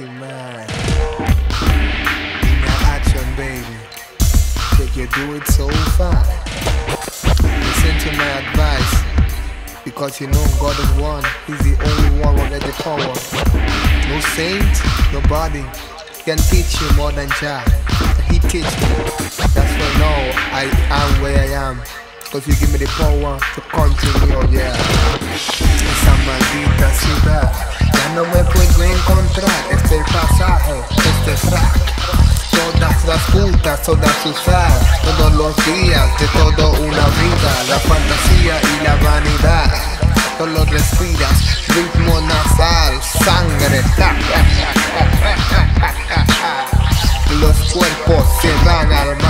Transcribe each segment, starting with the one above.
Blackie man. Now action, baby. Take you do it so far. Listen to my advice. Because you know God is one. He's the only one who the power. No saint, nobody can teach you more than Jah. He teach me. That's why now I am where I am. Cause you give me the power to continue, yeah. Todos los días de toda una vida La fantasía y la vanidad. Solo respiras, ritmo nasal, sangre. Los cuerpos se van al mar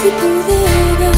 si pudiera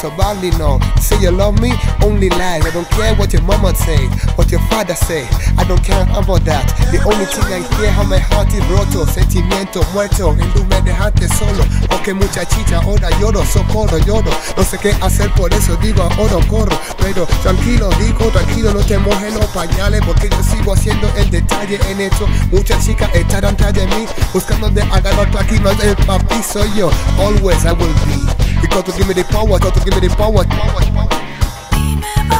so badly now. Say you love me, only lies. I don't care what your mama say, what your father say. I don't care about that. The only thing I care how my heart is roto, sentimiento muerto. En tu me dejaste solo, porque muchachita ahora lloro, socorro, lloro. No sé qué hacer por eso, digo ahora corro. Pero tranquilo, digo tranquilo, no te mojes los pañales, porque yo sigo haciendo el detalle en esto. Muchas chicas estarán tras de mí, buscando de agarrar aquí más el papi soy yo. Always I will be. You got to give me the power, got to give me the power. power, power.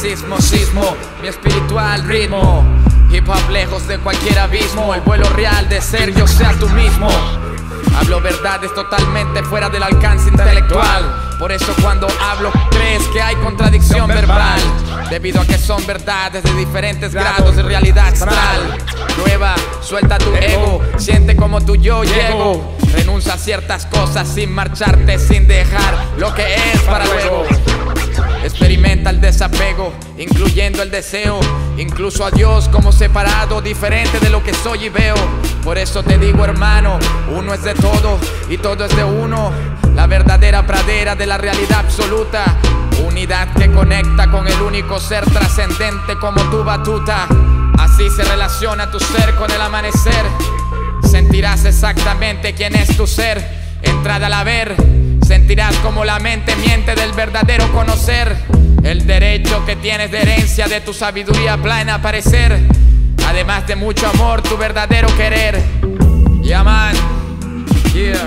Misticismo, sismo, mi espiritual ritmo. Hip hop lejos de cualquier abismo, el vuelo real de ser yo sea tú mismo. Hablo verdades totalmente fuera del alcance intelectual. Por eso cuando hablo crees que hay contradicción verbal. Debido a que son verdades de diferentes grados de realidad astral. Prueba, suelta tu ego, siente como tu yo llego. Renuncia a ciertas cosas sin marcharte, sin dejar lo que es para luego. Experimenta el desapego, incluyendo el deseo, incluso a Dios como separado, diferente de lo que soy y veo. Por eso te digo, hermano, uno es de todo y todo es de uno. La verdadera pradera de la realidad absoluta. Unidad que conecta con el único ser trascendente como tu batuta. Así se relaciona tu ser con el amanecer. Sentirás exactamente quién es tu ser. Entrada al ver, sentirás como la mente miente del verdadero conocer. El derecho que tienes de herencia de tu sabiduría plena aparecer. Además de mucho amor, tu verdadero querer. Yeah, man. Yeah.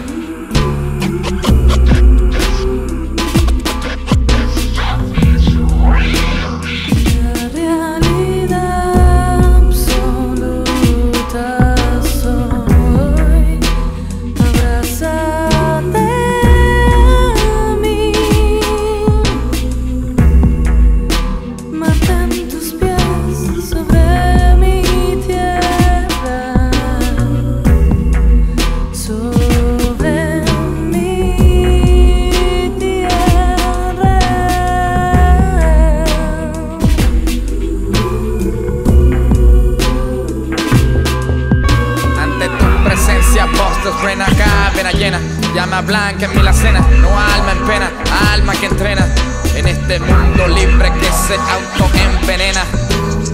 Blanca en mi la cena, no alma en pena, alma que entrena. En este mundo libre que se autoenvenena.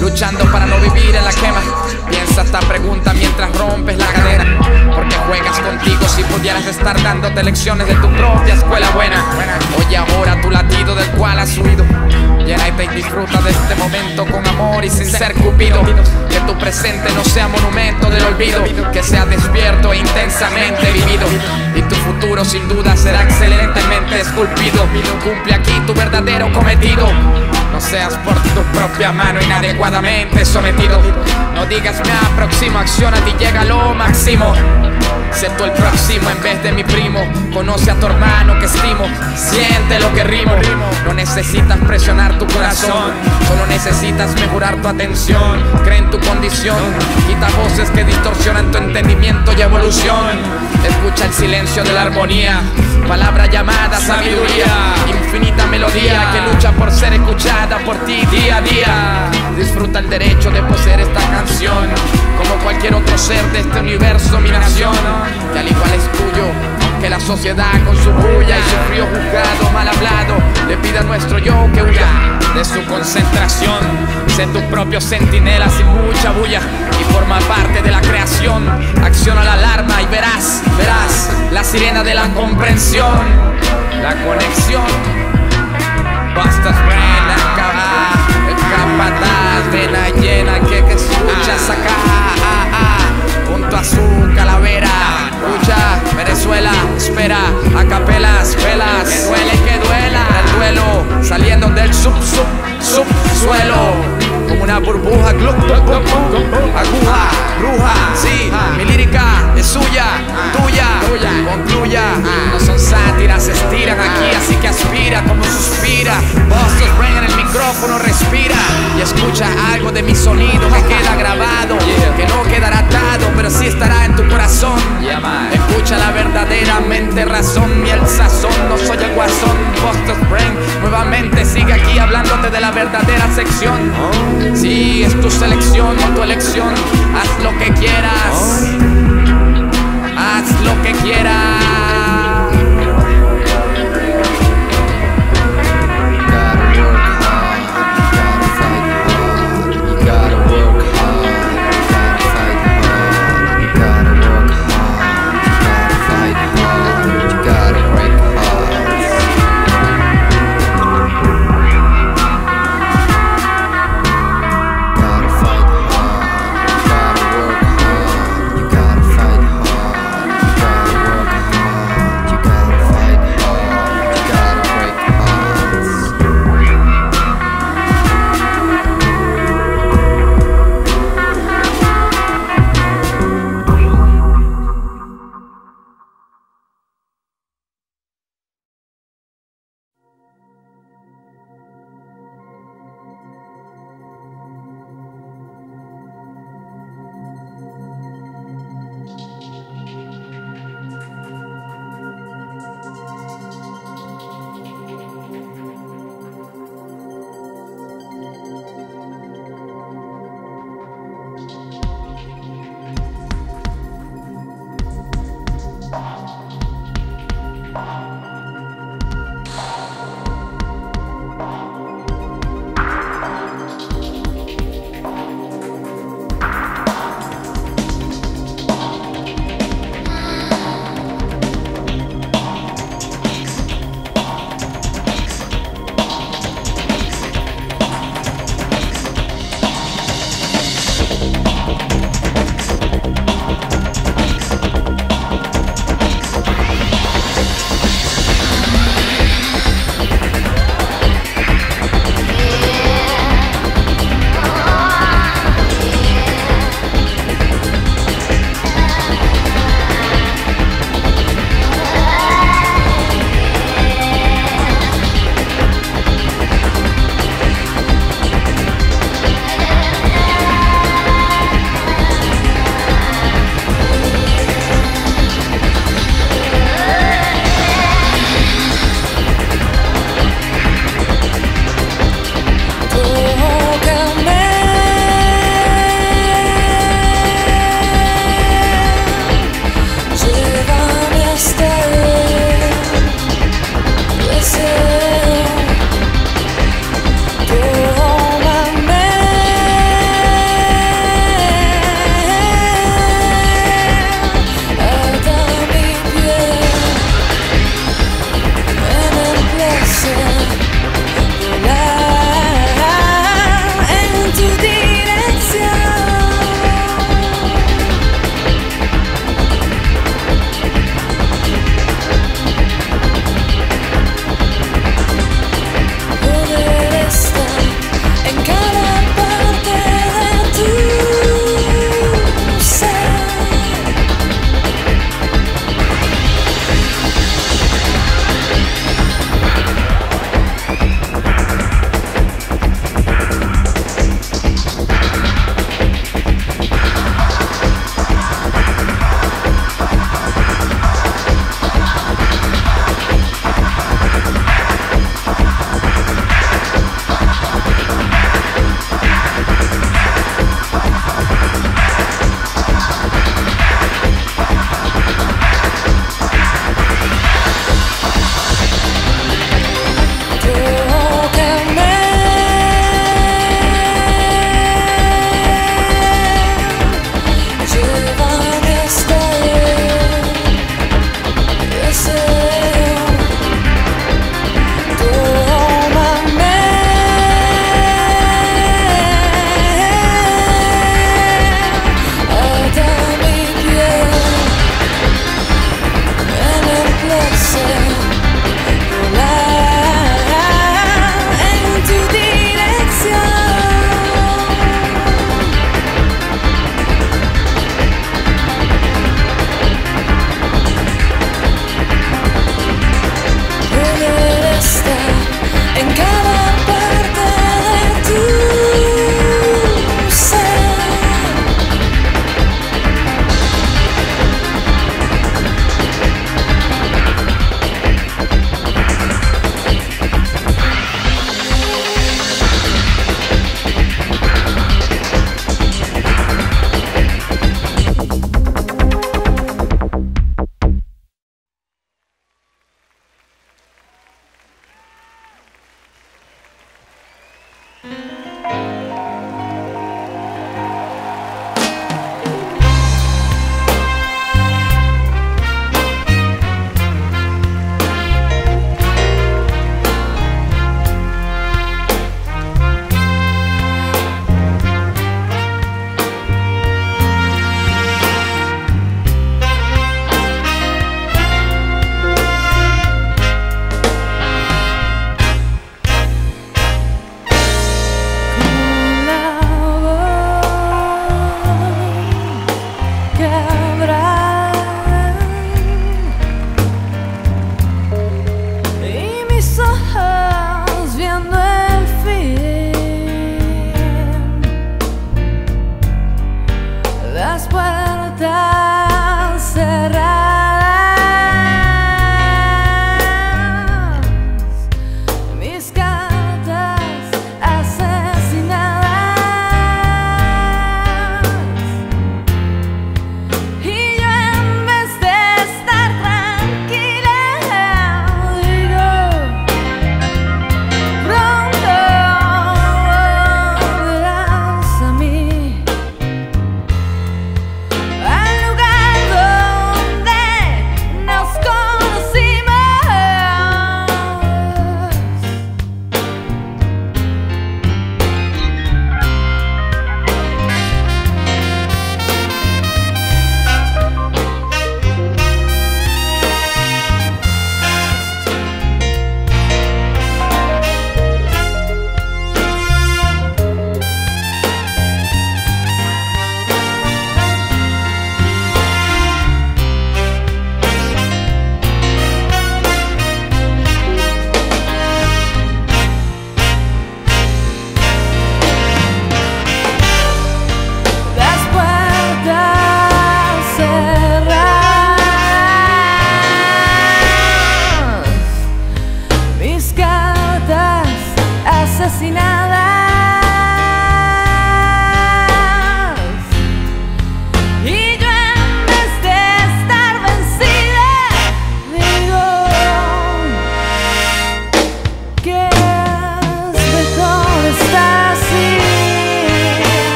Luchando para no vivir en la quema. Piensa esta pregunta mientras rompes la cadena. Porque juegas contigo si pudieras estar dándote lecciones de tu propia escuela buena. Oye ahora tu latido del cual has huido. Llénate y disfruta de este momento con amor y sin ser cupido. Que tu presente no sea monumento del olvido, que sea despierto e intensamente vivido. Y tu futuro sin duda será excelentemente esculpido. Cumple aquí tu verdadero cometido. No seas por tu propia mano inadecuadamente sometido. No digas me aproximo, acción a ti llega lo máximo. Sé tú el próximo en vez de mi primo. Conoce a tu hermano que estimo. Siente lo que rimo. No necesitas presionar tu corazón. Solo necesitas mejorar tu atención. Cree en tu condición. Quita voces que distorsionan tu entendimiento y evolución. Escucha el silencio de la armonía. Palabra llamada sabiduría. Infinita melodía que lucha por ser escuchada por ti día a día. Disfruta el derecho de poseer esta canción. Como cualquier otro ser de este universo, mi nación. Que al igual es tuyo. Que la sociedad con su bulla y su frío juzgado, mal hablado, le pide a nuestro yo que huya de su concentración. Sé tu propio centinela sin mucha bulla y forma parte de la creación. Acciona la sirena de la comprensión, la conexión. Bastas buena, acá, el capataz, vena llena que, escuchas acá, ah, ah, junto a su calavera. Escucha, Venezuela, espera, a capelas, velas, que duele, que duela. El duelo, saliendo del sub, sub, subsuelo, como una burbuja, glup, aguja, bruja, sí, mi lírica es suya, tuya, concluya. No son sátiras, se estiran aquí, así que aspira como suspira. Ven en el micrófono, respira y escucha algo de mi sonido que queda grabado, que no quedará atado, pero sí estará en tu corazón. Escucha la verdaderamente razón y el sazón. No soy el guasón, Boston Brain. Nuevamente sigue aquí hablándote de la verdadera sección. Sí, es tu selección o tu elección. Haz lo que quieras. Haz lo que quieras.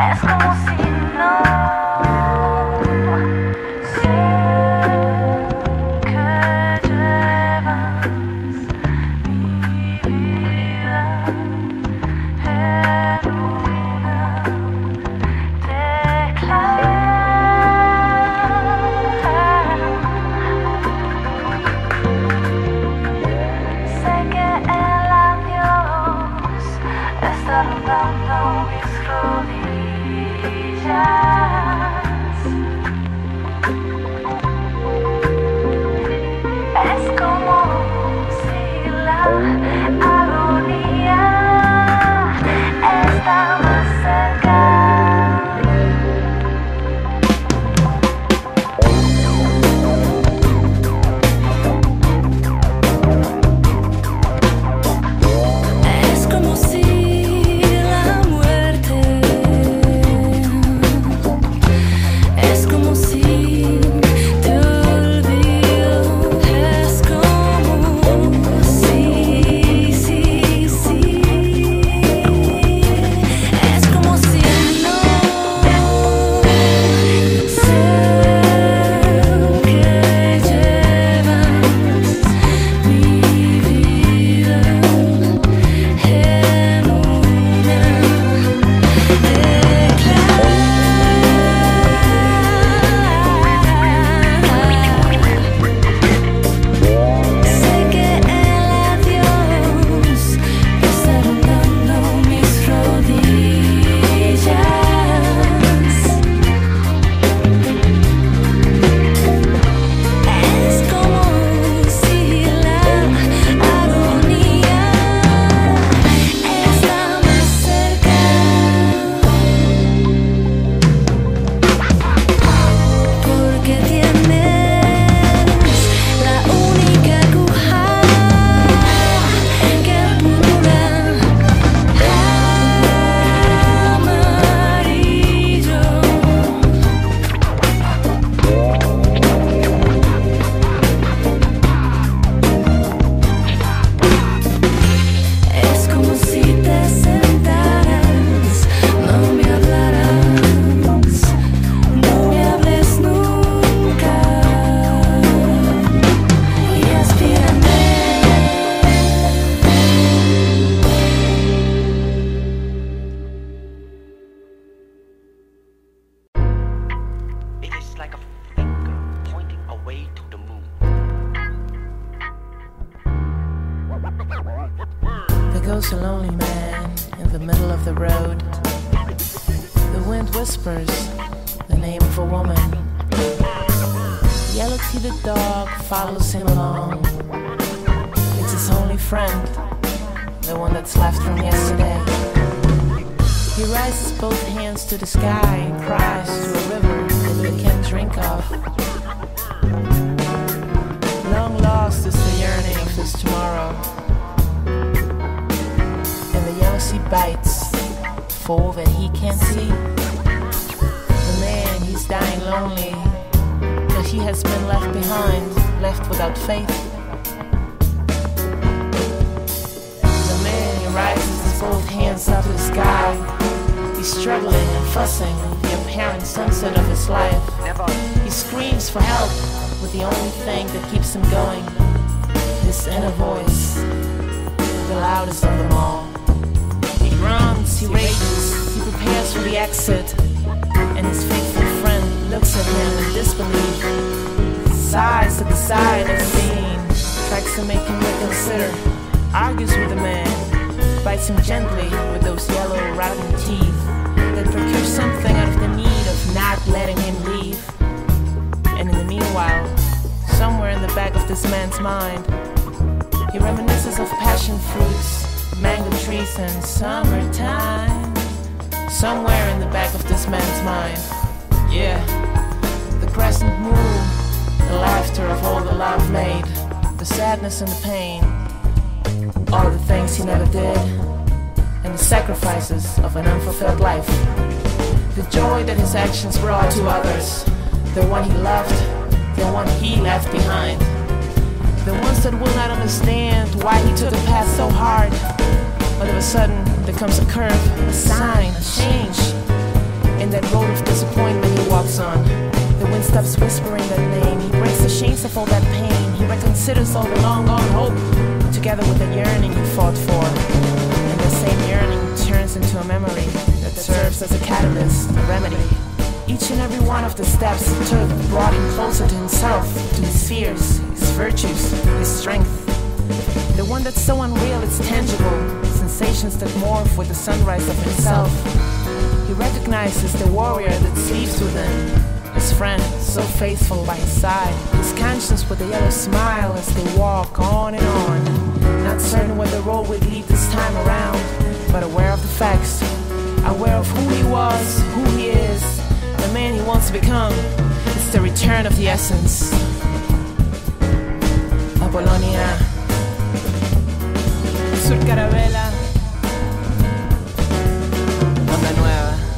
É como se Rises both hands to the sky and cries to a river that we can drink of. Long lost is the yearning for this tomorrow. And the young sea bites, for that he can't see. The man, he's dying lonely, and he has been left behind, left without faith. both hands up to the sky. He's struggling and fussing, with the apparent sunset of his life. He screams for help with the only thing that keeps him going. His inner voice, the loudest of them all. He groans, he rages, he prepares for the exit, and his faithful friend looks at him in disbelief. Sighs at the sight of the scene, tries to make him reconsider, argues with the man, bites him gently with those yellow, rotten teeth that procure something out of the need of not letting him leave. And in the meanwhile, somewhere in the back of this man's mind, he reminisces of passion fruits, mango trees, and summertime. Somewhere in the back of this man's mind, yeah, the crescent moon, the laughter of all the love made, the sadness and the pain, all the things he never did, sacrifices of an unfulfilled life. The joy that his actions brought to others, the one he loved, the one he left behind. The ones that will not understand why he took the path so hard. All of a sudden, there comes a curve, a sign, a change. In that road of disappointment he walks on. The wind stops whispering that name. He breaks the chains of all that pain. He reconsiders all the long gone hope, together with the yearning he fought for. Turns into a memory that serves as a catalyst, a remedy. Each and every one of the steps took brought him closer to himself, to his fears, his virtues, his strength. The one that's so unreal it's tangible, sensations that morph with the sunrise of himself. He recognizes the warrior that sleeps within, his friend so faithful by his side, his conscience with a yellow smile as they walk on and on. Not certain where the road would lead this time around, but aware of the facts, aware of who he was, who he is, the man he wants to become. It's the return of the essence. Apolonia. Sur Carabela. Onda Nueva.